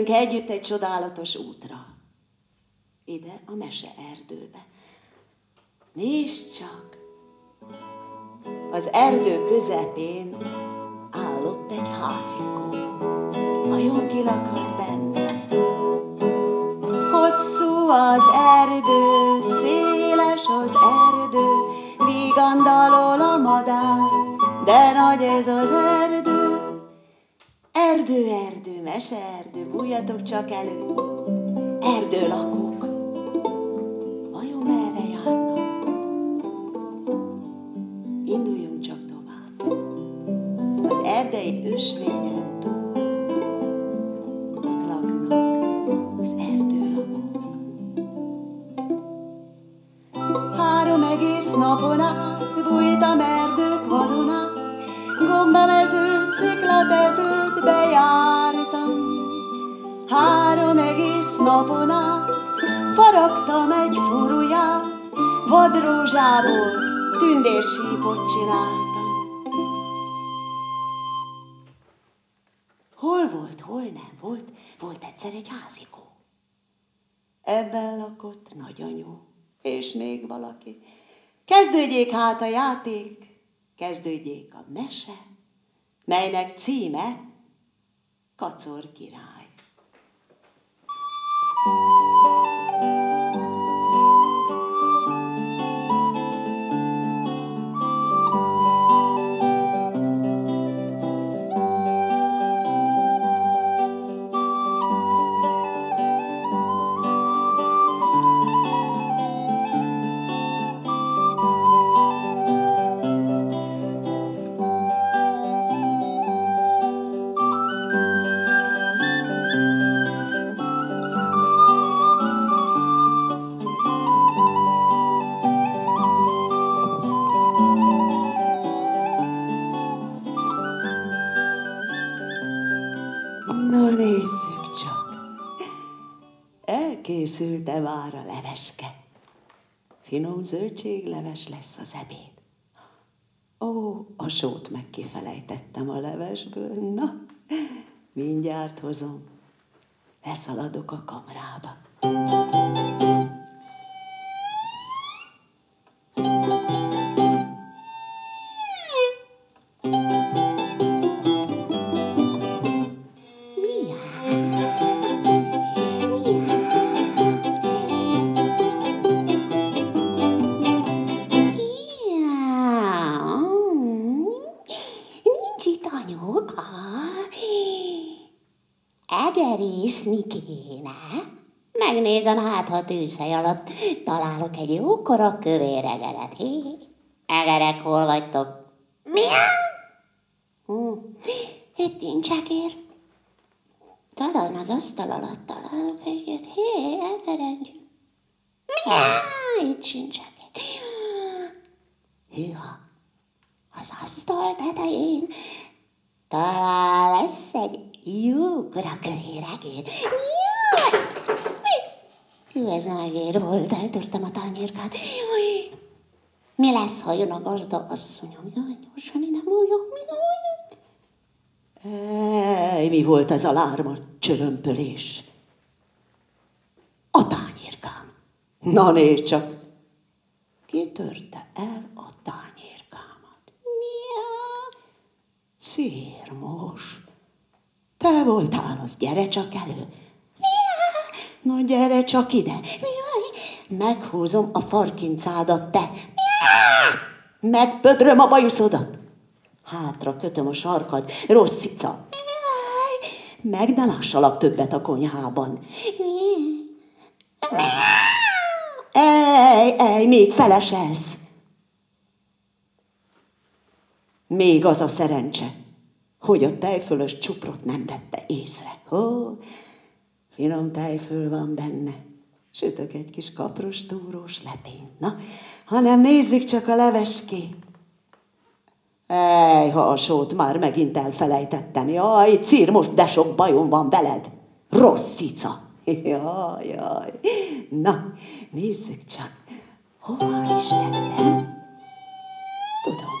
Elmegyünk együtt egy csodálatos útra. Erdő, erdő, mese erdő, bújjatok csak elő. Erdő lakók, lakott nagyanyú, és még valaki. Kezdődjék hát a játék, kezdődjék a mese, melynek címe Kacor király. Már a leveske? Finom zöldségleves lesz az ebéd. Ó, a sót meg kifelejtettem a levesből. Na, mindjárt hozom. Leszaladok a kamrába. Egerészni kéne. Megnézem hát, ha tűzhely alatt találok egy jókora kövér egeret. Hé, egerek, hol vagytok? Miau! Hm, Itt nincs egér. Talán az asztal alatt találok egyet. Hé, egerengy. Miau! Itt sincs egér. Hűha, az asztal tetején talán lesz egy jókora kövér egér. Jaj! Mi? Hű, ez a egér volt, eltörtem a tányérkát. Jaj! Mi lesz, ha jön a gazda asszonyom? Jaj, gyorsan ide múljok, mi! Ej, mi volt ez a lárma csörömpölés? A tányérkám. Na nézd csak, ki törte el a tányérkámat? Miau! Círmos, te voltál az, gyere csak elő. Na gyere csak ide. Jaj! Meghúzom a farkincádat, te. Megpödröm a bajuszodat. Hátra kötöm a sarkad, rossz cica. Meg ne lássalak többet a konyhában. Ej, ej, még feleselsz. Még az a szerencse, hogy a tejfölös csuprot nem vette észre. Ó, finom tejföl van benne. Sütök egy kis kapros túrós lepényt. Na, hanem nézzük csak a leveskét. Ej, ha a sót már megint elfelejtettem. Jaj, círmos, de sok bajom van veled. Rossz cica. Jaj, jaj. Na, nézzük csak. Hova is tettem? Tudom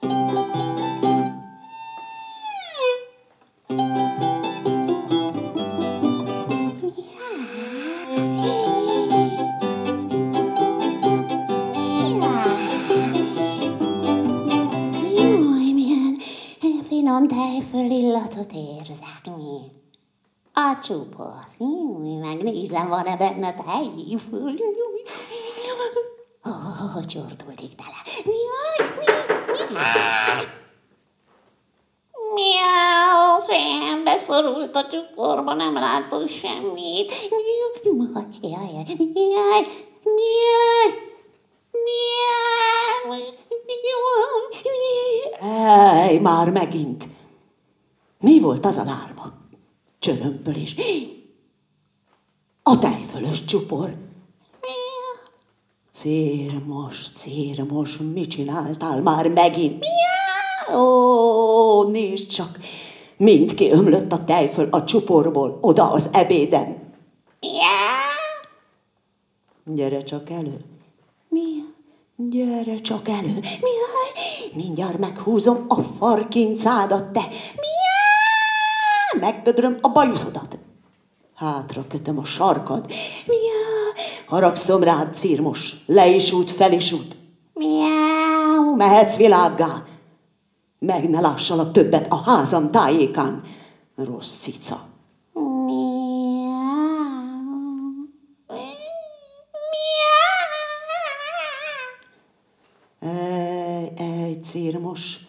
már. A csupor. Megnézem, van-e benne tejföl. Oh, csordultig tele. Jaj, mi, mi? Miau, fejembe szorult a csuporba, nem látok semmit. Jaj, jaj, jaj, jaj, Ej, már megint! Mi volt az a lárma? Csörömpölés. A tejfölös csupor. Cérmos, cérmos, mit csináltál már megint? Ó, nézd csak! Mind kiömlött a tejföl a csuporból, oda az ebédem. Gyere csak elő. Mi? Gyere csak elő. Mi? Mindjárt meghúzom a farkincádat, te. Mi? Megpödröm a bajuszodat. Hátra kötöm a sarkad. Mi? Haragszom rád, círmos. Le is út, fel is út. Miau, mehetsz világgá. Meg ne lássalak többet a házam tájékán. Rossz cica. Ej, ej, círmos.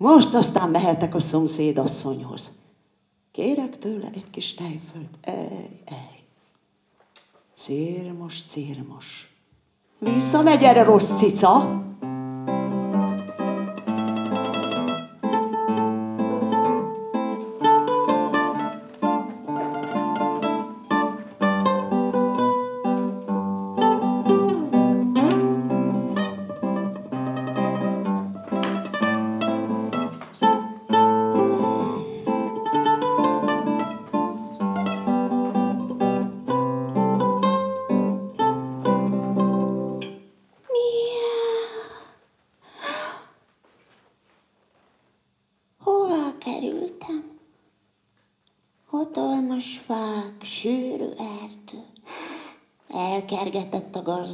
Most aztán mehetek a szomszéd asszonyhoz. Kérek tőle egy kis tejfölt. Ej, ej. Círmos, círmos. Visszamegy erre rossz cica.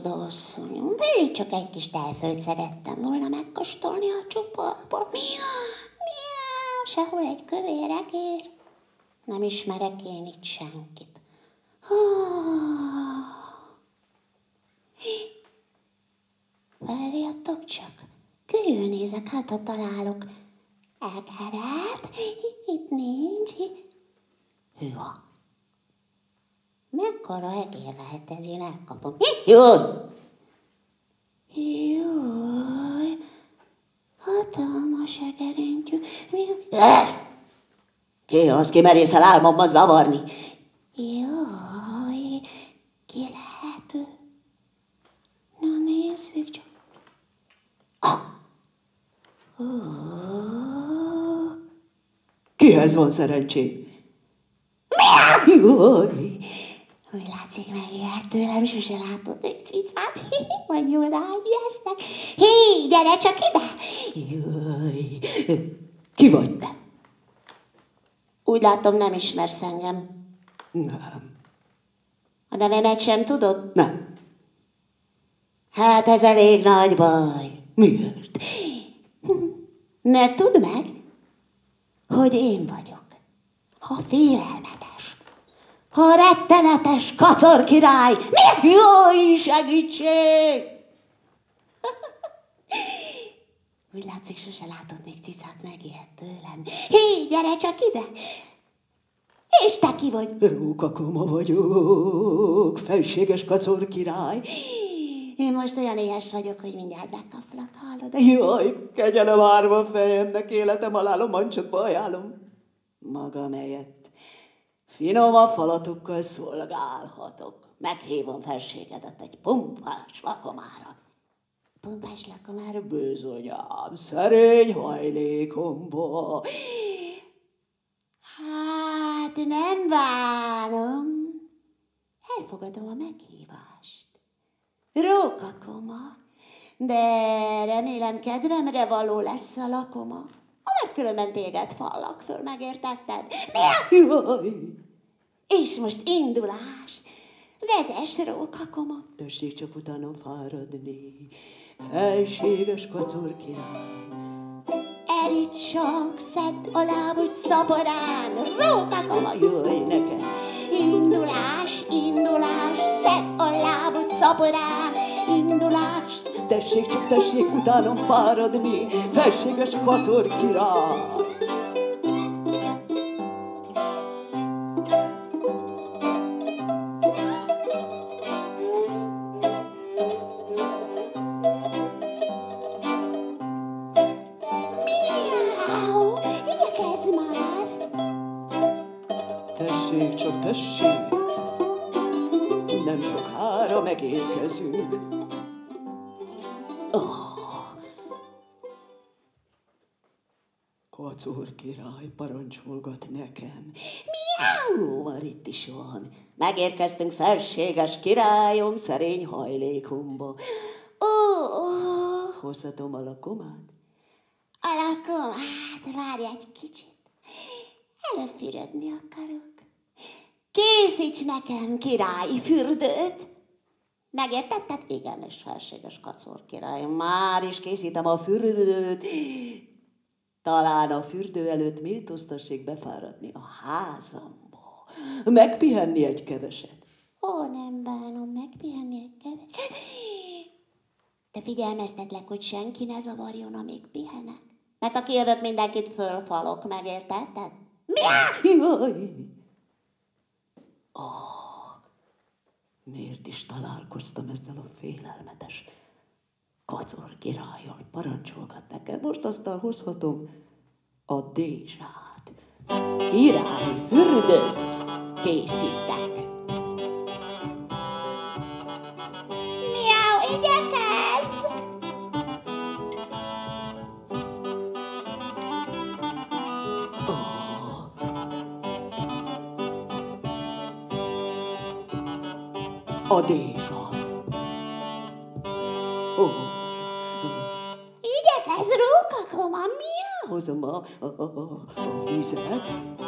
Elkergetett a gazdasszonyom. Pedig csak egy kis tejfölt szerettem volna megkóstolni a csuporból. Miau, miau, sehol egy kövér egér. Nem ismerek én itt senkit. Ah. Várjatok csak, körülnézek, hát ha találok egeret. Itt nincs. Hűha. Mekkora egér lehet ez, én elkapom. Jaj! Jaj! Hatalmas egerentyű. Mi? Ki az, ki merészel álmomban zavarni? Jaj, ki lehet ő? Na nézzük csak. Kihez van szerencsém? Jaj! Úgy látszik, megijedt tőlem, sose látott egy cicát. Vagy jól ráijesztek. Hé, gyere csak ide! Jaj! Ki vagy te? Úgy látom, nem ismersz engem. Nem. A nevemet sem tudod? Nem. Hát ez elég nagy baj. Miért? Mert tudd meg, hogy én vagyok. Ha félelmetes, ha rettenetes kacor király, mi? Jaj, segítség! Úgy látszik, sose látott még cicát megijedt tőlem. Hé, gyere csak ide! És te ki vagy? Rókakoma vagyok, felséges kacor király. Én most olyan éhes vagyok, hogy mindjárt bekaplak, hallod? Jaj, kegyelem árva a fejemnek, életem halálom, mancsotba ajánlom. Maga melyet finom a falatokkal szolgálhatok. Meghívom felségedet egy pumpás lakomára. Pumpás lakomára? Bizonyám, szerény hajlékomba. Hát nem bánom. Elfogadom a meghívást. Rókakoma, de remélem kedvemre való lesz a lakoma. Különben téged fallak föl, megértetted? Mi? Jaj, És most indulás. Vezess rókakoma. tessék csak utána fáradni. Felséges kacor király. Merítsak, szedd a lábud szaporán, rókák a jöjj nekem. Indulás, indulás, szedd a lábud szaporán, indulás. Tessék csak, tessék utánom fáradni, felséges kacor király. Kacor király parancsolgat nekem. Miau, már itt is van. Megérkeztünk felséges királyom szerény hajlékomba. Ó, oh, hozhatom a lakomát? Alakom, hát várj egy kicsit. Előfürödni akarok. Készíts nekem királyi fürdőt. Megértetted? Igen, és felséges kacor király, már is készítem a fürdőt. Talán a fürdő előtt méltóztassék befáradni a házamba, megpihenni egy keveset. Ó, nem bánom megpihenni egy keveset. Te figyelmeztetlek, hogy senki ne zavarjon, amíg pihenek. Mert aki jövök, mindenkit fölfalok, megértetted? Jaj! Ah, miért is találkoztam ezzel a félelmetes kacor királlyal? Parancsolgat nekem, most aztán hozhatom a dézsát. Királyi fürdőt készítek. Miau, igyekezz! A dézsa. Miau! hozom a, a, a, a, a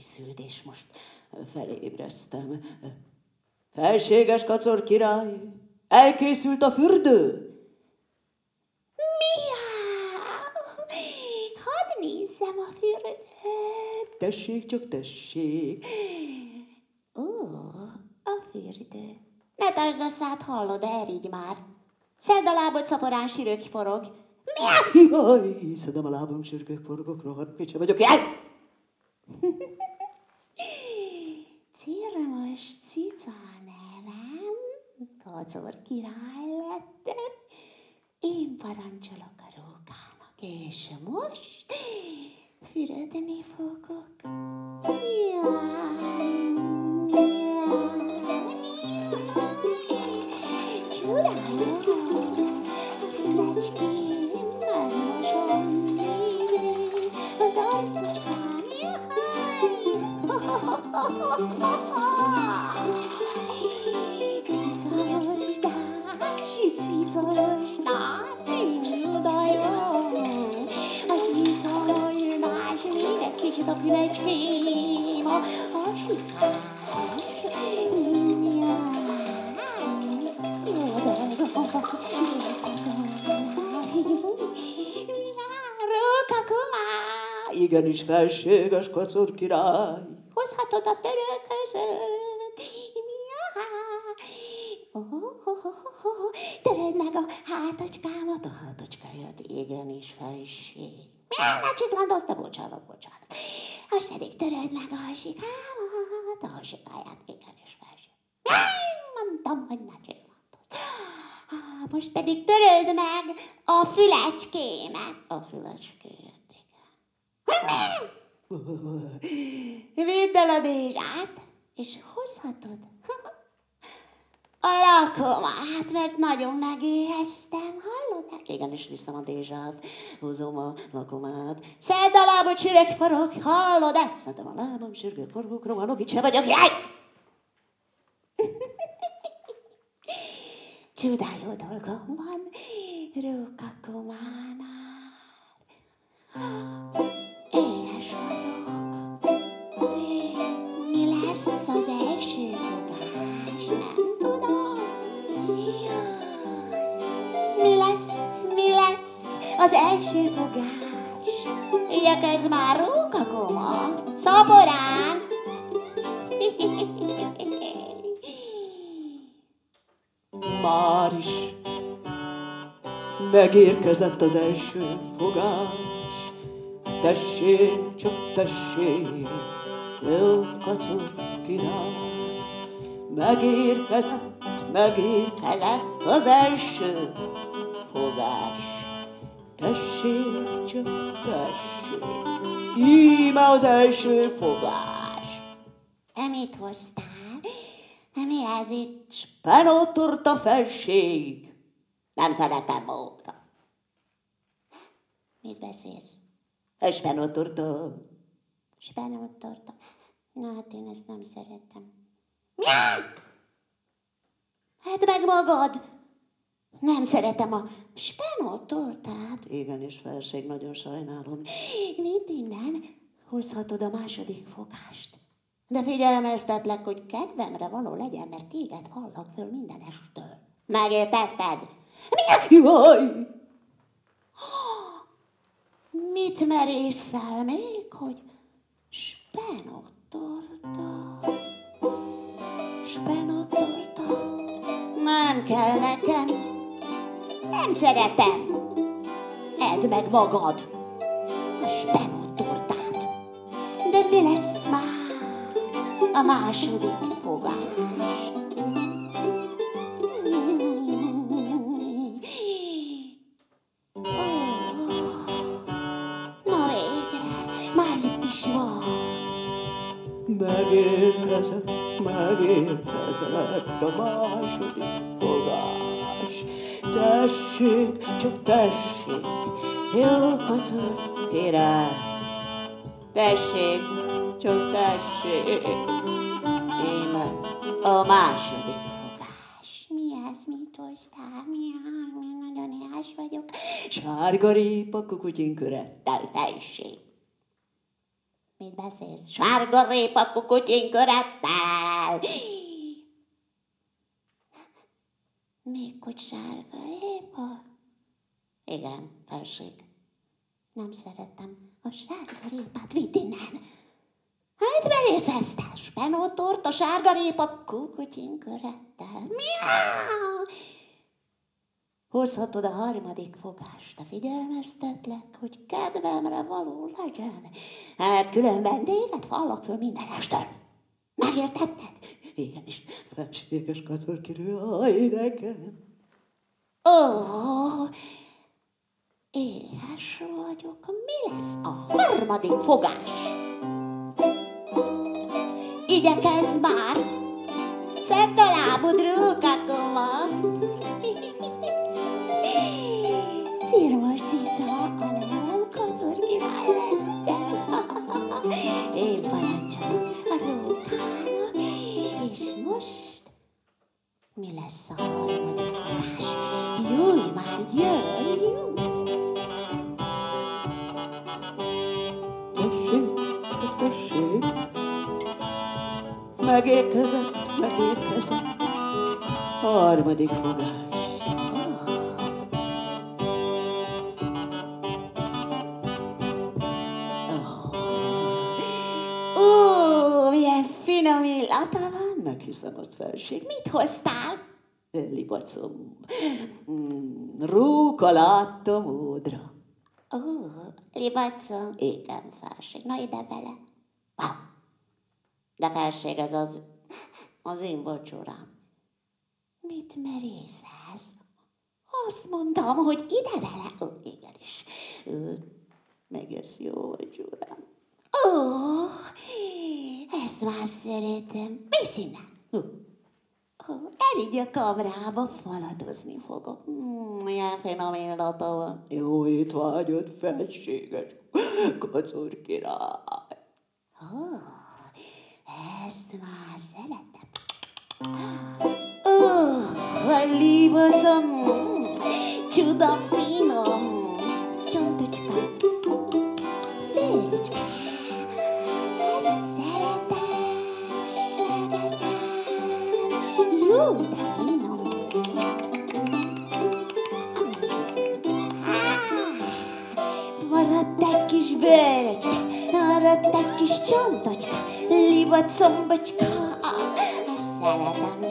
elkészült, és most felébreztem. Felséges kacor király, elkészült a fürdő. Miau! Hadd nézzem a fürdőt. Tessék, csak tessék. Ó, a fürdő. Ne tartsd a szád, hallod, erigy már. Szedd a lábad szaporán sírők forog. Miau! Jaj, szedem a lábam, sürgök, forgok, rohadt picsa vagyok. Jaj! Cirmos cica a nevem, kacor király lettem, én parancsolok a rókának, és most fürödni fogok. Miau, miau. Cicavosdák, sücicavosdák, oda jó. Kicsit a fülecském, a, a sikás. Rókakomá! Igenis felséges kacor király. Hozhatod a törölközőt. Töröld meg a hátacskámat, a hátacskáját, igenis felség. Ne csiklandozz, de bocsánat, bocsánat. Most pedig töröld meg a hasikámat, a hasikáját, igenis felség. Mondtam, hogy ne csiklandozz. Á, Most pedig töröld meg a fülecskémet. A fülecskét, igen. Vidd el a dézsát, és hozhatod a lakomát, mert nagyon megéheztem, hallod? Hát igen, és viszem a dézsát, húzom a lakomát. Szedd a lábot, süreg farok, hallod? -e? Szedem a lábam, sürgök farok, rohanok, itt se vagyok, jaj! Csodáló dolgom van, rókakománál. Megérkezett az első fogás. Tessék, csak tessék, jó kacor király. Megérkezett, megérkezett az első fogás. Tessék, csak tessék, íme az első fogás. Te mit hoztál? Mi ez itt? Spenótorta felség. Nem szeretem módra. Mit beszélsz? Spenótorta. Spenótorta. Na hát én ezt nem szeretem. Hát meg magad! Nem szeretem a spenótortát. Igen, és felség, nagyon sajnálom. Vidd innen, hozhatod a második fogást. De figyelmeztetlek, hogy kedvemre való legyen, mert téged hallak föl minden estől. Megértetted? Mi. Jaj! Mit merészel még, hogy spenottorta? Spenottorta? Nem kell nekem. Nem szeretem. Edd meg magad. A spenottortát. De mi lesz már? a második fogás. Megérkezett a második fogás. Tessék, csak tessék, jó kocor király. Tessék, csak tessék, íme a második fogás. Mi ez, mit hoztál? Mi, mi nagyon éhes vagyok. Sárga répa kukutyinkörettel felség. Mit beszélsz? Sárga répa kukutyinkörettel. Még hogy sárga répa? Igen, felség. Nem szeretem a sárga répát, vidd innen. Hát merészezte, spenótort, a sárga répa kukutyin Miau! Hozhatod a harmadik fogást, de figyelmeztetlek, hogy kedvemre való legyen. Hát különben téged fallak föl minden este. Megértetted? is, felséges kacorkirő, aj nekem. Ó, éhes vagyok. Mi lesz a harmadik fogás? Igyekezz már! Szedd a lábod, rókakoma! Cica, a nevem kocor király lettem. Én parancsolok a rókának, és most mi lesz a harmadik fogás? Jöjj már, jön, jöjj! megérkezett, megérkezett a harmadik fogás. Illata van, meghiszem azt felség. Mit hoztál? Libacom, mm, róka látta módra. Ó, libacom, igen, felség, na ide bele. De felség, ez az, az én vacsorám. Mit merészhez? Azt mondtam, hogy ide vele. Ó, igenis. Meg ez jó vacsorám. Ó, ezt már szeretem. Mi innen. Ó, Elígy a kamrába, faladozni fogok. Mm, milyen finom illata van. Jó étvágyat, felséges kacor király. Ó, ezt már szeretem. Ó, a libacom, csuda egy kis csontocska, libat szombocska, ezt szeretem,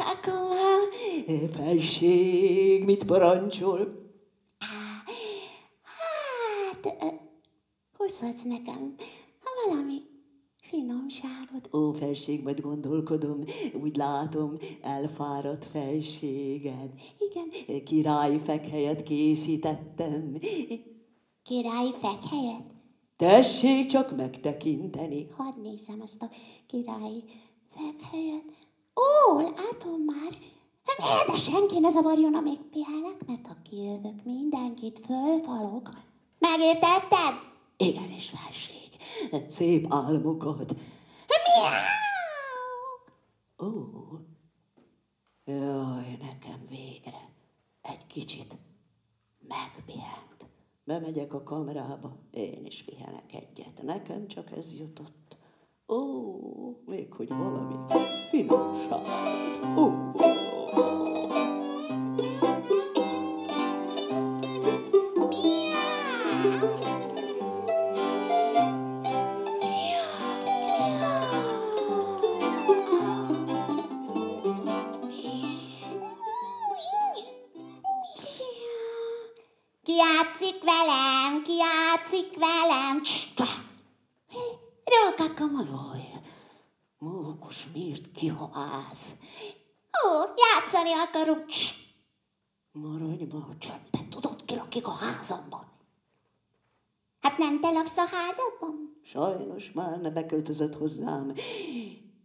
rókakomám, Felség, mit parancsol? hát, hozhatsz nekem valami finomságot. Ó, felség, majd gondolkodom, úgy látom, elfáradt felséged. Igen, Király fekhelyet készítettem. királyi fekhelyet. Tessék csak megtekinteni. Hadd nézzem azt a királyi fekhelyet. Ó, látom már. Nem, de senki ne zavarjon, amíg pihenek, mert ha kijövök, mindenkit fölfalok. Megértetted? Igen, és felség. Szép álmokat. Miau! Ó, jaj, nekem végre egy kicsit megpihent. Bemegyek a kamrába, én is pihenek egyet. Nekem csak ez jutott. Ó, még hogy valami finomság. Ó, Ki a házadban? Sajnos már ne beköltözött hozzám.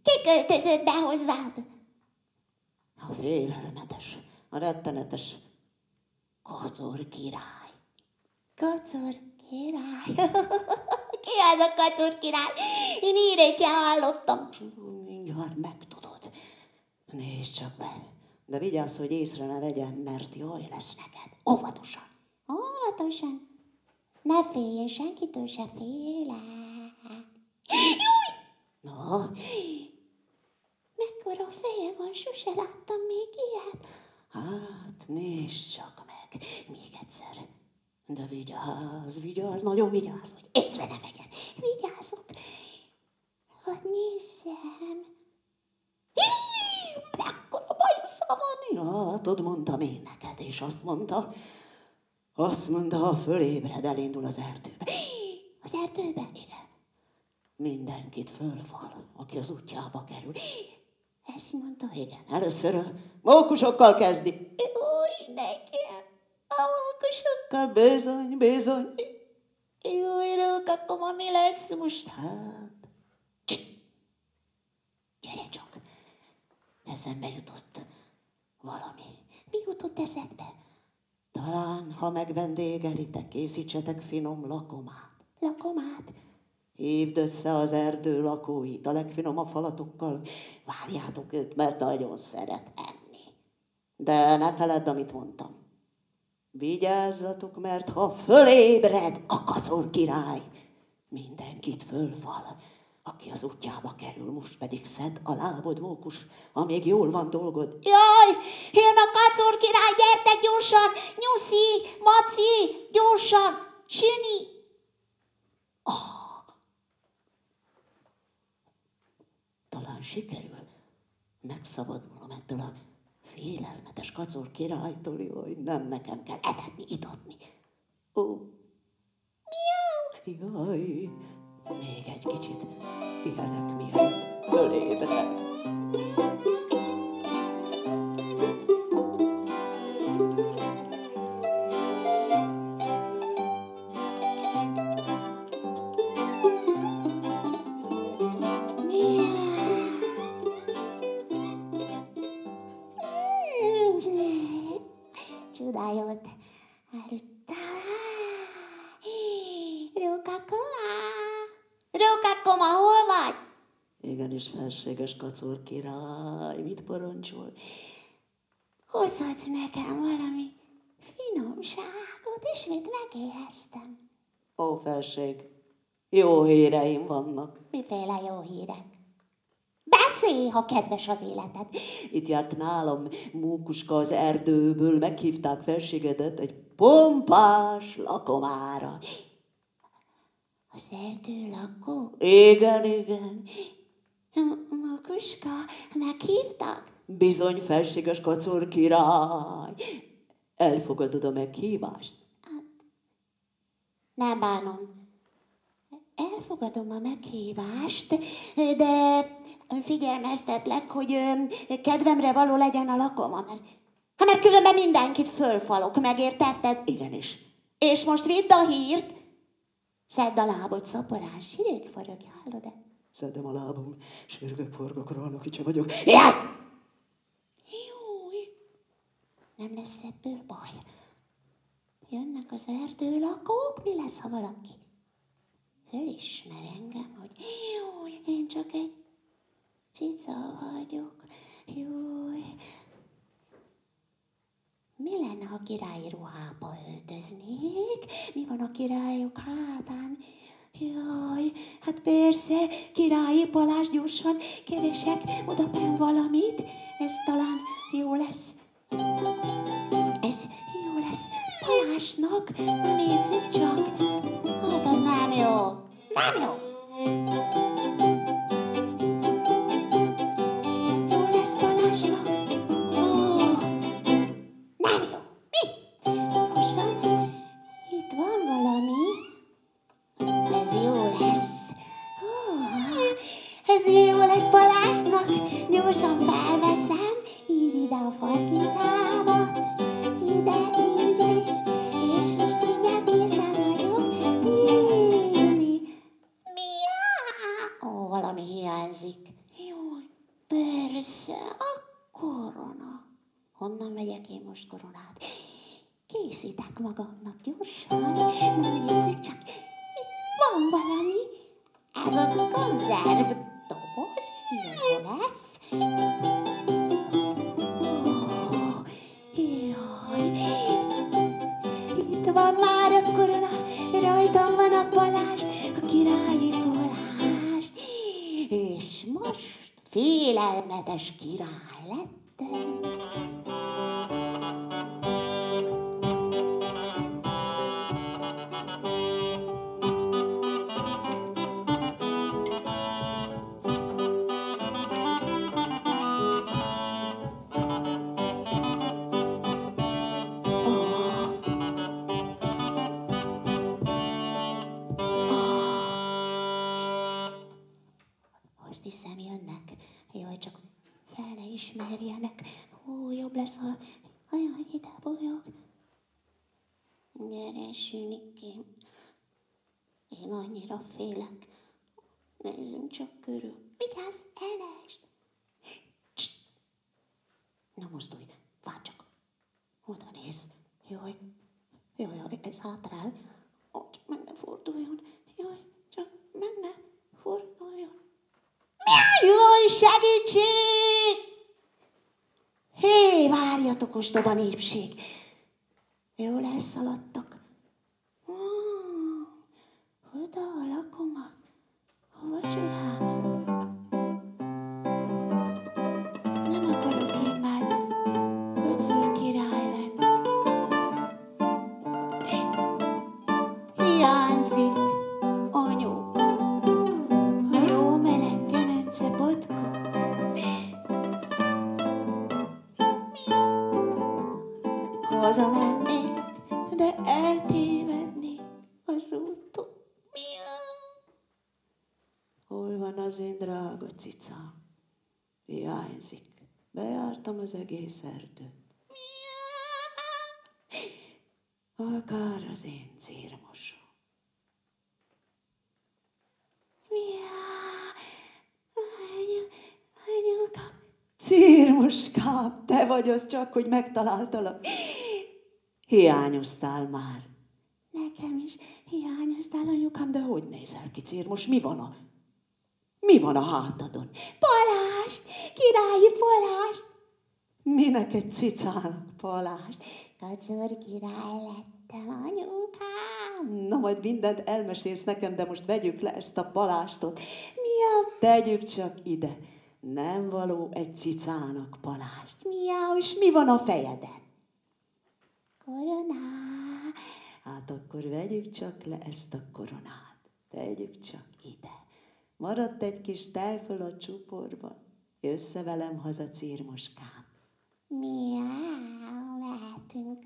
Ki költözött be hozzád? A félelmetes, a rettenetes kacor király. Kacor király. Ki az a kacor király? Én írét sem hallottam. Mindjárt megtudod. Nézd csak be. De vigyázz, hogy észre ne vegyem, mert jaj lesz neked. Óvatosan. Óvatosan. Ne félj, én senkitől se félek. Na, Mekkora feje van, sose láttam még ilyet. hát nézd csak meg. Még egyszer. De vigyázz, vigyázz, nagyon vigyázz, hogy észre ne vegyen. Vigyázok. Hogy nézzem. Mekkora bajusza van? Látod, mondtam én neked, és azt mondta, azt mondta, ha fölébred, elindul az erdőbe. Az erdőbe? Igen. Mindenkit fölfal, aki az útjába kerül. Ezt mondta, Igen, először a mókusokkal kezdi. Új, nekem. A mókusokkal. Bizony, bizony. Új, rókakoma, mi lesz most? Hát, cst, gyere csak. Eszembe jutott valami. Mi jutott eszedbe? Talán, ha megvendégelitek, készítsetek finom lakomát. Lakomát? Hívd össze az erdő lakóit a legfinomabb falatokkal, várjátok őt, mert nagyon szeret enni. De ne feledd, amit mondtam. Vigyázzatok, mert ha fölébred a kacor király, mindenkit fölfal, aki az útjába kerül, most pedig szed a lábod, mókus, amíg jól van dolgod. Jaj, jön a kacor király, gyertek gyorsan! Nyuszi, Maci, gyorsan! Süni! sikerül, megszabadulom ettől a félelmetes kacor királytól, hogy nem nekem kell etetni, itatni. Ó, miau, jaj, még egy kicsit pihenek, mielőtt fölébred. Igenis, felséges kacor király, mit parancsol? Hozhatsz nekem valami finomságot, ismét megéreztem. Ó, felség, jó híreim vannak. Miféle jó hírek? Beszélj, ha kedves az életed. Itt járt nálam Mókuska az erdőből, meghívták felségedet egy pompás lakomára. Az erdő lakó? Igen, igen. Maguska, meghívtak? Bizony, felséges kacor király. Elfogadod a meghívást? Nem bánom. Elfogadom a meghívást, de figyelmeztetlek, hogy kedvemre való legyen a lakoma, mert, ha mert különben mindenkit fölfalok, megértetted? Igenis. És most vidd a hírt, szedd a lábod szaporán, sirég forog, hallod-e? Szedem a lábam, sürgök, forgok, rohanok, kicsi vagyok. Jaj! Júj! Nem lesz ebből baj. Jönnek az erdőlakók, mi lesz, ha valaki fölismer engem, hogy júj, én csak egy cica vagyok. Júj! Mi lenne, ha királyi ruhába öltöznék? Mi van a királyok hátán? Jaj, hát persze, királyi palás gyorsan keresek odapen valamit. Ez talán jó lesz. Ez jó lesz Balázsnak. Na nézzük csak. Hát az nem jó. Nem. Jó annyira félek. Nézzünk csak körül. Vigyázz, el ne! Na mozdulj, várj csak. Oda nézz. Jaj, jaj, jaj, ez hátrál. Ó, csak meg ne forduljon. Jaj, csak meg ne forduljon. Jaj, segítség! Hé, várjatok, ostoba népség! Jól elszaladtak. Egész erdőt. Akár az én círmosom. Círmuskám, te vagy az csak, hogy megtaláltalak. Hiányoztál már. Nekem is hiányoztál, anyukám, de hogy nézel ki, círmus? Mi van a... Mi van a hátadon? Palást! Királyi palást! Minek egy cicának palást? Kacor király lettem, anyukám. Na majd mindent elmesélsz nekem, de most vegyük le ezt a palástot. Miau, tegyük csak ide. Nem való egy cicának palást. Miau, és mi van a fejeden? Koroná. Hát akkor vegyük csak le ezt a koronát. Tegyük csak ide. Maradt egy kis tejföl a csuporban. Jössze velem haza, círmoskám. Miau, mehetünk.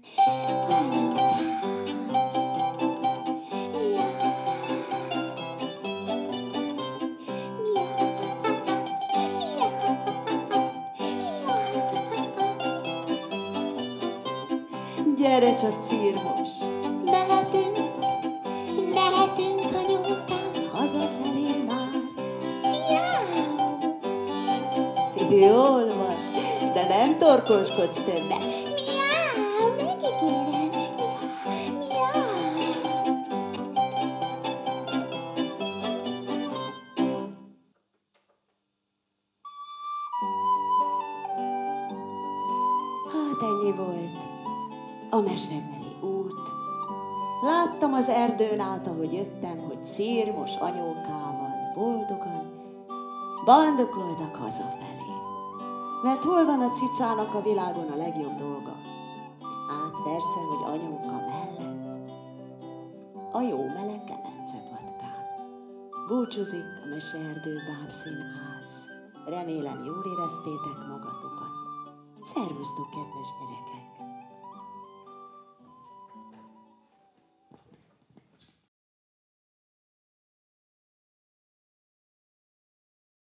Gyere csak, círmos, mehetünk, mehetünk anyukám hazafelé már. Miau! Jól torkoskodsz többet. Miau, megígérem. Miau, miau. Hát ennyi volt a mesebeli út. Láttam az erdőn át, ahogy jöttem, hogy szírmos anyókával boldogan bandukoltak hazafelé. Mert hol van a cicának a világon a legjobb dolga? Hát persze, hogy anyóka mellett. A jó meleg kemencepatkán. Búcsúzik a Meseerdő Bábszínház. Remélem jól éreztétek magatokat. Szervusztok, kedves gyerekek!